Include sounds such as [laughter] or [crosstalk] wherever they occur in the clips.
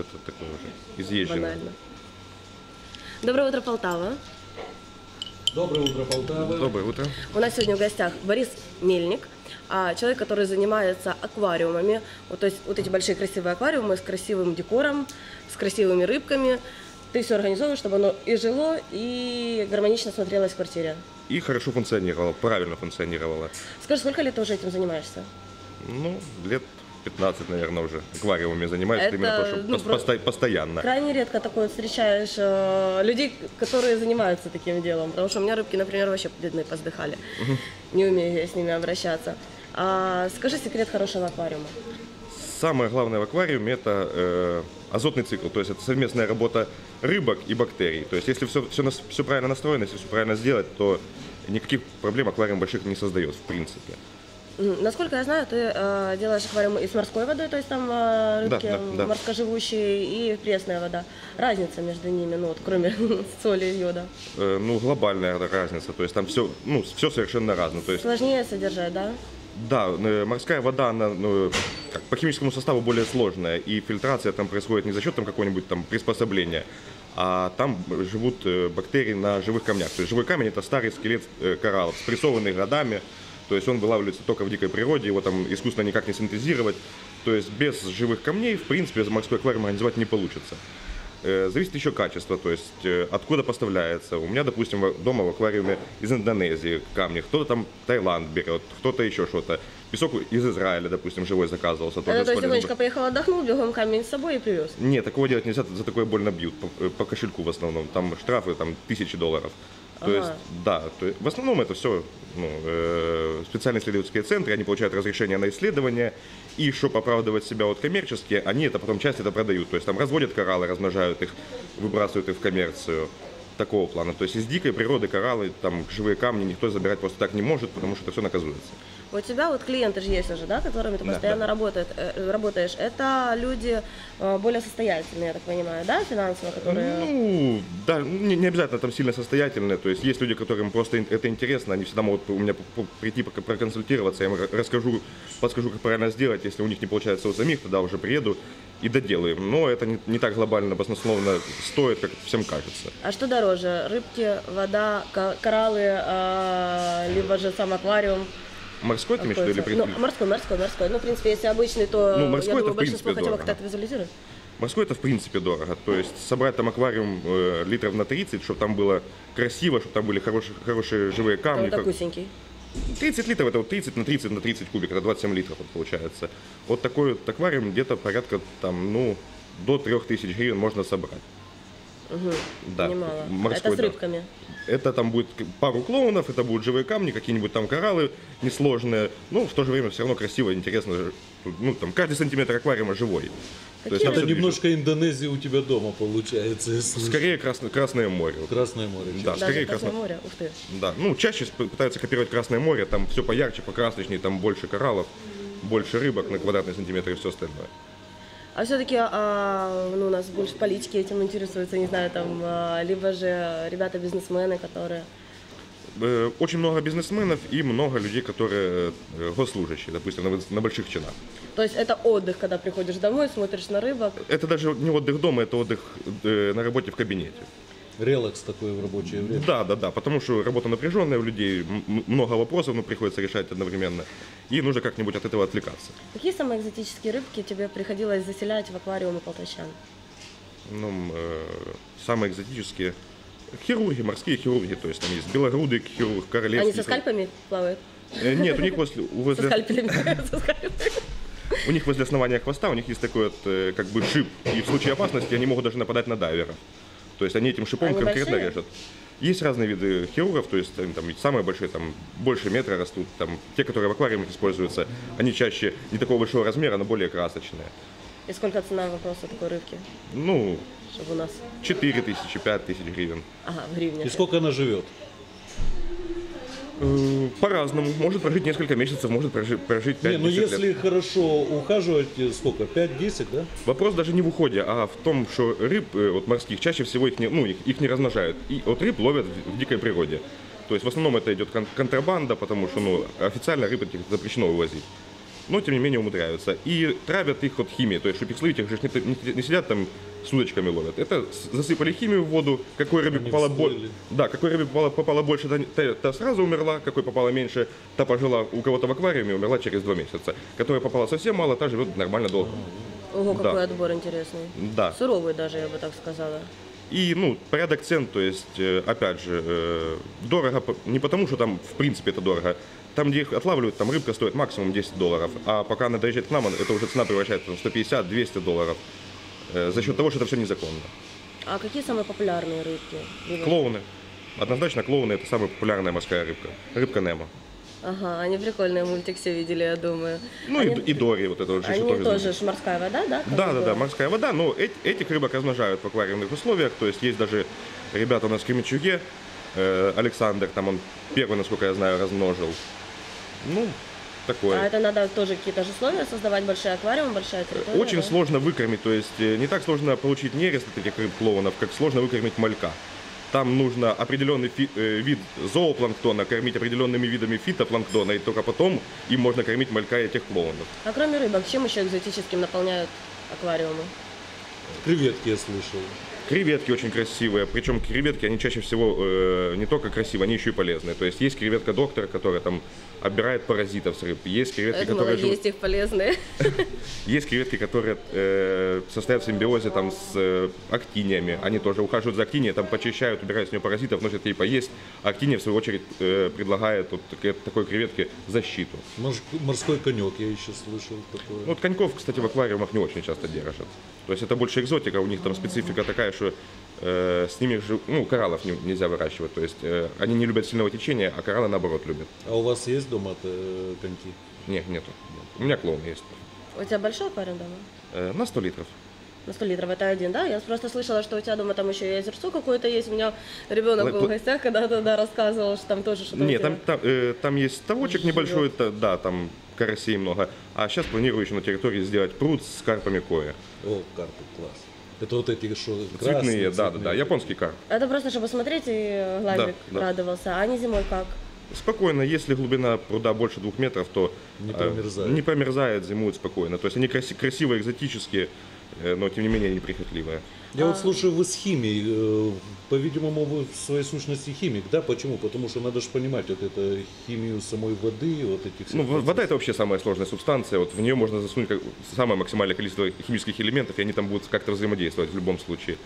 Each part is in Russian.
Это такой уже изъезженный. Банально. Доброе утро, Полтава. Доброе утро, Полтава. Доброе утро. У нас сегодня в гостях Борис Мельник, а, человек, который занимается аквариумами. Вот, то есть вот эти большие красивые аквариумы с красивым декором, с красивыми рыбками. Ты все организовываешь, чтобы оно и жило, и гармонично смотрелось в квартире. И хорошо функционировало, правильно функционировало. Скажи, сколько лет ты уже этим занимаешься? Ну, лет 15, наверное, уже аквариумами занимаюсь, Это, именно то, что ну, пос- про- посто- постоянно. Крайне редко такое встречаешь э, людей, которые занимаются таким делом. Потому что у меня рыбки, например, вообще бедные поздыхали. Не умею я с ними обращаться. А, скажи секрет хорошего аквариума. Самое главное в аквариуме это э, азотный цикл, то есть это совместная работа рыбок и бактерий. То есть если все, все, все правильно настроено, если все правильно сделать, то никаких проблем аквариум больших не создает в принципе. Насколько я знаю, ты э, делаешь аквариум и с морской водой, то есть там э, рыбки Да, да, да. морскоживущие и пресная вода. Разница между ними, ну вот кроме [laughs] соли и йода. Э, ну, глобальная разница, то есть там все, ну, все совершенно разное. То есть Сложнее содержать, да? Да, э, морская вода, она ну, как, по химическому составу более сложная, и фильтрация там происходит не за счет там, какого-нибудь там приспособления, а там живут э, бактерии на живых камнях. То есть живой камень это старый скелет э, кораллов, спрессованный годами, то есть он вылавливается только в дикой природе, его там искусственно никак не синтезировать. То есть без живых камней, в принципе, морской аквариум организовать не получится. Э, Зависит еще качество, то есть э, откуда поставляется. У меня, допустим, дома в аквариуме из Индонезии камни, кто-то там Таиланд берет, кто-то еще что-то. Песок из Израиля, допустим, живой заказывался. тоже Это, то есть тихонечко поехал, отдохнул, бегом камень с собой и привез. Нет, такого делать нельзя, за такое больно бьют, по, по кошельку в основном. Там штрафы там тысячи долларов. То Ага. есть, да, то есть, в основном это все ну, э, специальные исследовательские центры, они получают разрешение на исследование, и чтобы оправдывать себя вот коммерчески, они это потом часть это продают. То есть там разводят кораллы, размножают их, выбрасывают их в коммерцию. Такого плана. То есть из дикой природы кораллы, там живые камни никто забирать просто так не может, потому что это все наказуется. У тебя вот клиенты же есть уже, да, которыми ты Да, постоянно да. работает, э, работаешь. Это люди э, более состоятельные, я так понимаю, да, финансово, которые... Ну, да, не, не обязательно там сильно состоятельные. То есть есть люди, которым просто это интересно, они всегда могут у меня прийти проконсультироваться, я им ра- расскажу, подскажу, как правильно сделать. Если у них не получается у самих, тогда уже приеду и доделаем. Но это не, не так глобально, баснословно стоит, как всем кажется. А что дороже? Рыбки, вода, ко- кораллы, э, либо же сам аквариум? Морской ты имеешь в виду или Какой цен- при- Ну, морской, морской, морской. Ну, в принципе, если обычный, то Ну, морской я это, в принципе, хотя бы дорого. как-то визуализирует. Морской это в принципе дорого. То есть собрать там аквариум э, литров на 30, чтобы там было красиво, чтобы там были хорошие, хорошие живые камни. Он как- такой усенький. 30 литров это вот 30 на 30 на 30 кубик, это 27 литров вот получается. Вот такой вот аквариум где-то порядка там, ну, до 3000 гривен можно собрать. Да, Немало. морской, это с да. рыбками. Это там будет пару клоунов, это будут живые камни, какие-нибудь там кораллы несложные. Ну, в то же время все равно красиво, интересно. Ну, там каждый сантиметр аквариума живой. То есть там Это немножко Индонезия у тебя дома получается. если-. Скорее Красное, Красное море. Красное море. Да, Даже скорее Красное Красное море. Ух ты. Да, ну чаще пытаются копировать Красное море, там все поярче, покрасочнее, там больше кораллов, больше рыбок на квадратный сантиметр и все остальное. А все-таки ну, у нас больше политики этим интересуются, не знаю, там, а, либо же ребята-бизнесмены, которые... Э, Очень много бизнесменов и много людей, которые э, госслужащие, допустим, на больших чинах. То есть это отдых, когда приходишь домой, смотришь на рыбок. Это даже не отдых дома, это отдых э, на работе в кабинете. Релакс такой в рабочее время. Да, да, да, потому что работа напряженная у людей, много вопросов, ну, приходится решать одновременно, и нужно как-нибудь от этого отвлекаться. Какие самые экзотические рыбки тебе приходилось заселять в аквариумы полтавчан? Ну, э, самые экзотические хирурги, морские хирурги, то есть там есть белогрудый хирург, королевский. Они со скальпами плавают? Э, Нет, у них возле, возле? [laughs] Со скальпелями. у них возле основания хвоста у них есть такой вот э, как бы шип, и в случае опасности они могут даже нападать на дайверов. То есть они этим шипом Они конкретно большие? режут. Есть разные виды хирургов, то есть они там самые большие, там больше метра растут, там те, которые в аквариумах используются, они чаще не такого большого размера, но более красочные. И сколько цена вопроса такой рыбки, Ну, чтобы у нас... 4 тысячи, 5 тысяч гривен. Ага, в гривне. И сколько она живет? Э, По-разному. Может прожить несколько месяцев, может прожи- прожить 5 Не, ну лет. если хорошо ухаживать, э, сколько? 5-10, да? Вопрос даже не в уходе, а в том, что рыб э, вот морских чаще всего их не, ну, их, их не размножают. И от рыб ловят в, дикой природе. То есть в основном это идет кон- контрабанда, потому что ну, официально рыб запрещено вывозить. Но тем не менее умудряются. И травят их от химии, то есть, чтобы их словить, их же не, не- не сидят там с удочками ловят. Это засыпали химию в воду, какой рыбе Они попало больше, да, какой рыбе попало, попало больше, та, та- та сразу умерла, какой попало меньше, та пожила у кого-то в аквариуме, умерла через два месяца. Которая попала совсем мало, та живет нормально долго. Ого, Да. какой отбор интересный. Да. Суровый даже, я бы так сказала. И, ну, порядок цен, то есть, э, опять же, э, дорого не потому, что там, в принципе, это дорого. Там, где их отлавливают, там рыбка стоит максимум 10 долларов. А пока она доезжает к нам, это уже цена превращается в 150-200 долларов. Э, За счет того, что это все незаконно. А какие самые популярные рыбки? Клоуны. Однозначно клоуны это самая популярная морская рыбка. Рыбка Немо. Ага, они прикольные, мультик все видели, я думаю. Ну они, и, и Дори, вот это вот же они тоже. тоже ж морская вода, да? как Да, да, да, морская вода, но эт- этих рыбок размножают в аквариумных условиях, то есть есть даже ребята у нас в Кременчуге, э, Александр, там он первый, насколько я знаю, размножил. Ну, такое. А это надо тоже какие-то же условия создавать, большой аквариум, большая территория. Очень да? сложно выкормить, то есть э, не так сложно получить нерест от этих рыб клоунов, как сложно выкормить малька. Там нужно определенный фи- э, вид зоопланктона кормить определенными видами фитопланктона, и только потом им можно кормить малька и этих клоунов. А кроме рыбок, чем еще экзотическим наполняют аквариумы? Креветки я слышал. Креветки очень красивые, причем креветки, они чаще всего э, не только красивые, они еще и полезные. То есть есть креветка доктора, которая там отбирает паразитов с рыб, есть креветки, Я думала, которые живут- есть их полезные. [laughs] Есть креветки, которые э, состоят в симбиозе там, с э, актиниями. Они тоже ухаживают за актинией, там почищают, убирают с нее паразитов, носят ей поесть. Актиния, в свою очередь, э, предлагает вот такой креветке защиту. Морской конек я еще слышал такое. Ну, вот коньков, кстати, в аквариумах не очень часто держат. То есть это больше экзотика, у них там специфика такая, что э, с ними же, ну, кораллов не- нельзя выращивать. То есть э, они не любят сильного течения, а кораллы наоборот любят. А у вас есть дома э, коньки? Нет, нету. У меня клоун есть. У тебя большой аквариум дома? Э, на 100 литров. На 100 литров это один, да? Я просто слышала, что у тебя дома там еще и озерцо какое-то есть. У меня ребенок был в гостях, когда-то да, рассказывал, что там тоже что-то Нет, там, там, э, там есть ставочек Живет. небольшой, это, да, там карасей много. А сейчас планирую еще на территории сделать пруд с карпами коя. О, карпы, класс. Это вот эти, что Цветные, красные, да, да, да, цветные. японский карп. Это просто, чтобы смотреть, и глазик Да, да. радовался. А они зимой как? Спокойно, если глубина пруда больше двух метров, то Не э, промерзает. не промерзает, зимуют спокойно. То есть они краси- красивые, экзотические, э, но тем не менее неприхотливые. Я А. вот слушаю, вы с химией, э, по-видимому, вы в своей сущности химик, да? Почему? Потому что надо же понимать вот это химию самой воды, вот этих всех Ну, в- вода процессов. это вообще самая сложная субстанция. Вот в нее можно засунуть как- самое максимальное количество химических элементов, и они там будут как-то взаимодействовать в любом случае.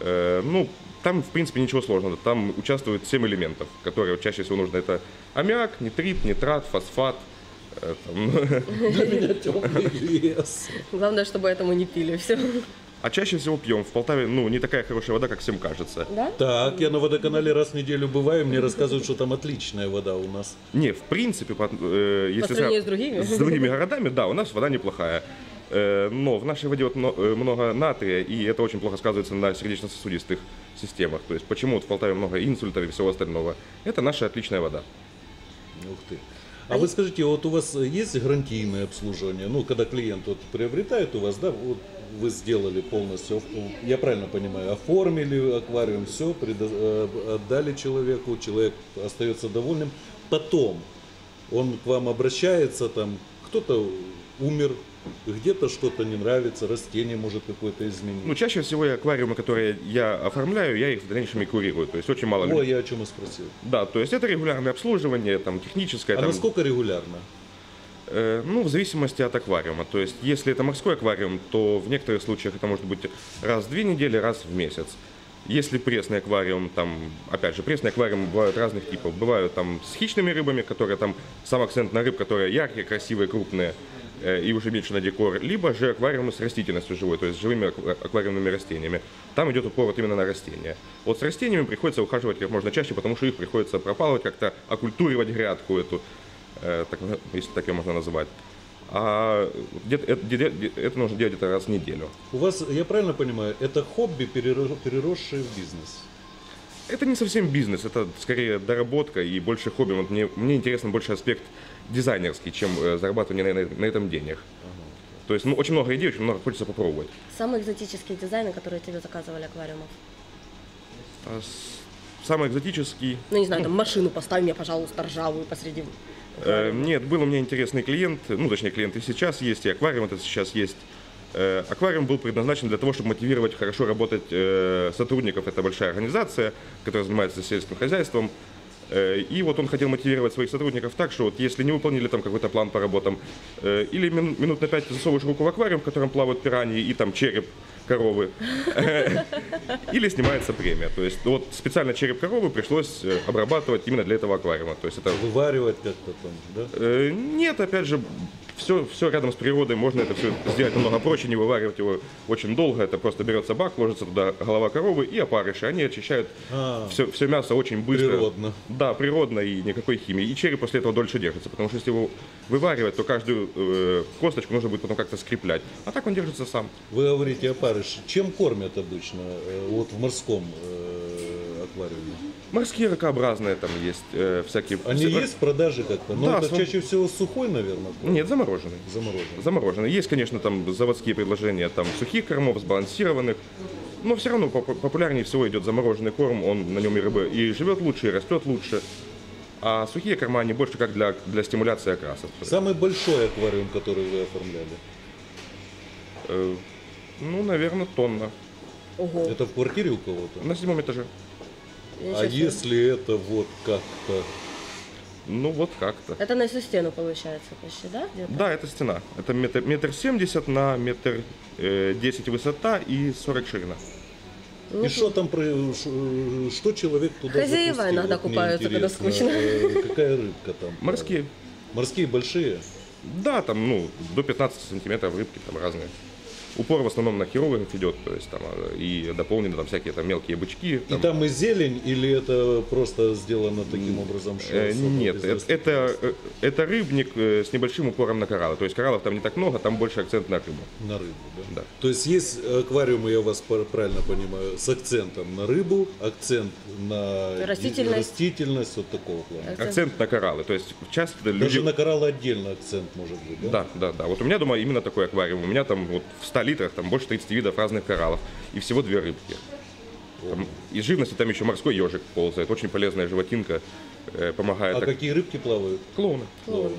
Э, ну, там, в принципе, ничего сложного. Там участвует 7 элементов, которые вот чаще всего нужны. Это аммиак, нитрит, нитрат, фосфат. э, там, [laughs] Для меня темный лес. Главное, чтобы этому не пили. Все. А чаще всего пьем. В Полтаве, ну, не такая хорошая вода, как всем кажется. Да? Так, я на водоканале раз в неделю бываю, мне рассказывают, что там отличная вода у нас. Не, в принципе, по, э, если сравнению сра- с другими? с другими городами, да, у нас вода неплохая. Э, но в нашей воде вот э, много натрия, и это очень плохо сказывается на сердечно-сосудистых системах. То есть почему вот в Полтаве много инсультов и всего остального. Это наша отличная вода. Ух ты. А вы скажите, вот у вас есть гарантийное обслуживание? Ну, когда клиент вот приобретает у вас, да, вот вы сделали полностью, я правильно понимаю, оформили аквариум, все, отдали человеку, человек остается довольным. Потом он к вам обращается, там, кто-то умер, где-то что-то не нравится, растение может какое-то изменить. Ну, чаще всего и аквариумы, которые я оформляю, я их в дальнейшем и курирую. То есть очень мало О, я о чем и спросил. Да, то есть это регулярное обслуживание, там, техническое. А там, насколько регулярно? Э, Ну, в зависимости от аквариума. То есть, если это морской аквариум, то в некоторых случаях это может быть раз в две недели, раз в месяц. Если пресный аквариум, там, опять же, пресный аквариум бывают разных типов. Бывают там с хищными рыбами, которые там, сам акцент на рыб, которые яркие, красивые, крупные э, и уже меньше на декор. Либо же аквариумы с растительностью живой, то есть с живыми аква- аквариумными растениями. Там идет упор вот именно на растения. Вот с растениями приходится ухаживать как можно чаще, потому что их приходится пропалывать, как-то окультуривать грядку эту, так, если так ее можно называть. А где-то это, это нужно делать где-то раз в неделю. У вас, я правильно понимаю, это хобби, переро- переросшее в бизнес? Это не совсем бизнес, это скорее доработка и больше хобби. Вот мне, мне интересен больше аспект дизайнерский, чем э, зарабатывание на, на- на этом денег. То есть ну, очень много идей, очень много хочется попробовать. Самые экзотические дизайны, которые тебе заказывали аквариумов. А самый экзотический, Ну, не знаю, там машину поставь мне, пожалуйста, ржавую посреди Э, Нет, был у меня интересный клиент, ну, точнее, клиент и сейчас есть, и аквариум это сейчас есть. Э, Аквариум был предназначен для того, чтобы мотивировать хорошо работать э, сотрудников. Это большая организация, которая занимается сельским хозяйством. Э, И вот он хотел мотивировать своих сотрудников так, что вот если не выполнили там какой-то план по работам, э, или мин- минут на пять засовываешь руку в аквариум, в котором плавают пираньи и там череп коровы, [laughs] или снимается премия. То есть вот специально череп коровы пришлось э, обрабатывать именно для этого аквариума. То есть это Вываривать как-то там, да? Э, Нет, опять же, все, все рядом с природой, можно это все сделать намного проще, не вываривать его очень долго. Это просто берется бак, ложится туда голова коровы и опарыши. Они очищают А. все, все мясо очень быстро. Природно. Да, природно и никакой химии. И череп после этого дольше держится, потому что если его вываривать, то каждую э, косточку нужно будет потом как-то скреплять. А так он держится сам. Вы говорите опарыш. Чем кормят обычно э, вот в морском э, аквариуме? Морские ракообразные там есть э, всякие. Они все- есть в продаже как-то? Но Да, это своб- чаще всего сухой, наверное, корм, Нет, замороженный. замороженный. замороженные. Есть, конечно, там заводские предложения там сухих кормов, сбалансированных, но все равно поп- популярнее всего идет замороженный корм, он на нем и рыба и живет лучше, и растет лучше. А сухие корма, они больше как для, для стимуляции окрасов. Самый большой аквариум, который вы оформляли, Э, ну, наверное, тонна. Ого. это в квартире у кого-то? На седьмом этаже. А если это вот как-то... Ну, вот как-то. Это на всю стену получается почти, да? где-то? Да, это стена. Это метр, метр семьдесят на метр э, десять высота и 40 ширина. Ну, И что там, про- что человек туда Хозяева запустил? иногда Вот купаются, когда скучно. Э, Какая рыбка там? Морские. Морские большие? Да, там, ну, до 15 сантиметров рыбки там разные. Упор в основном на хирургов идет, то есть там э, и дополнены там всякие там мелкие бычки. И там и зелень, или это просто сделано таким образом, что Э, Нет, э- это, э, это рыбник с небольшим упором на кораллы. То есть кораллов там не так много, там больше акцент на рыбу. На рыбу, да? Да. То есть есть аквариумы, я вас правильно понимаю, с акцентом на рыбу, акцент на Растительность. растительность вот такого плана. Акцент. Акцент на кораллы. То есть часто люди... Даже на кораллы отдельно акцент может быть, да? Да, да, да. Вот у меня дома именно такой аквариум. У меня там вот в 100 литрах там больше 30 видов разных кораллов. И всего две рыбки. Там из живности там еще морской ежик ползает. Очень полезная животинка. э, помогает. А так- какие рыбки плавают? Клоуны. Клоун.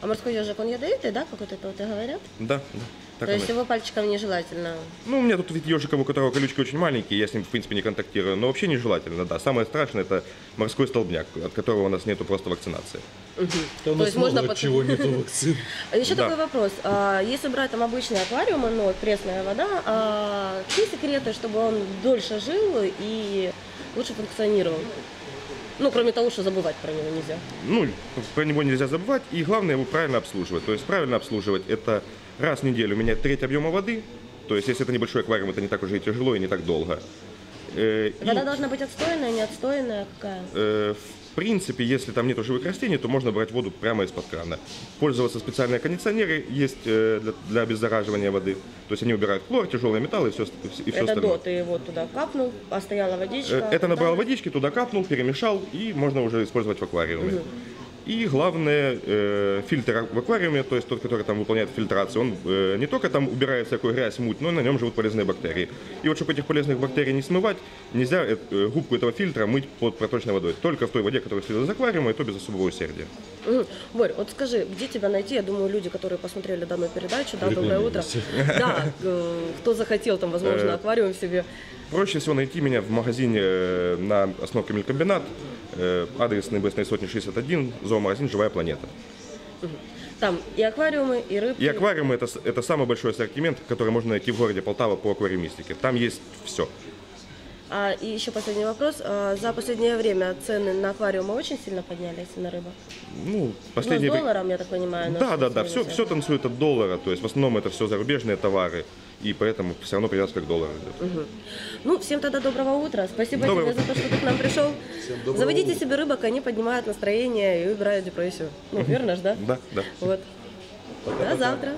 А морской ежик, он ядовитый, да, как вот это вот и говорят? Да, да. Так То есть его пальчиком нежелательно. Ну, у меня тут вид ежика, у которого колючки очень маленькие, я с ним, в принципе, не контактирую, но вообще нежелательно, да. Самое страшное – это морской столбняк, от которого у нас нету просто вакцинации. Там То есть можно под- от чего нету вакцин. [laughs] А еще Да. такой вопрос. А, если брать там обычные аквариумы, ну, вот пресная вода, а, какие секреты, чтобы он дольше жил и лучше функционировал? Ну, кроме того, что забывать про него нельзя. Ну, про него нельзя забывать, и главное его правильно обслуживать. То есть правильно обслуживать – это раз в неделю менять треть объема воды, то есть если это небольшой аквариум, это не так уже и тяжело, и не так долго. Э, и, Вода должна быть отстойная, не отстойная, какая? э, в принципе, если там нет живых растений, то можно брать воду прямо из-под крана. Пользоваться специальные кондиционеры есть э, для, для обеззараживания воды. То есть они убирают хлор, тяжелые металлы и все, и все это остальное. до, ты его туда капнул, а стояла водичка. Э, Это набрал да? водички, туда капнул, перемешал, и можно уже использовать в аквариуме. И главное, э, фильтр в аквариуме, то есть тот, который там выполняет фильтрацию, он э, не только там убирает всякую грязь, муть, но и на нем живут полезные бактерии. И вот чтобы этих полезных бактерий не смывать, нельзя э, губку этого фильтра мыть под проточной водой. Только в той воде, которая следует из аквариума, и то без особого усердия. Мгм. Борь, вот скажи, где тебя найти? Я думаю, люди, которые посмотрели данную передачу, да, доброе утро. Да, э, кто захотел там, возможно, Э, аквариум себе. Проще всего найти меня в магазине э, на остановке Мелькомбинат, э, адрес Небесной сотни 61, зоомагазин «Живая планета». Там и аквариумы, и рыбки. И аквариумы это, это самый большой ассортимент, который можно найти в городе Полтава по аквариумистике. Там есть все. А, и еще последний вопрос. А, за последнее время цены на аквариумы очень сильно поднялись на рыбу? Ну, Ну, последние... с долларом, я так понимаю. Да, да, да, все. все танцует от доллара, то есть в основном это все зарубежные товары, и поэтому все равно привязка к доллару идет. Ну, всем тогда доброго утра. Спасибо Доброго тебе за то, что ты к нам пришел. доброго Заводите утра. себе рыбок, они поднимают настроение и убирают депрессию. Ну, верно же, да? Да, да. Вот. До завтра.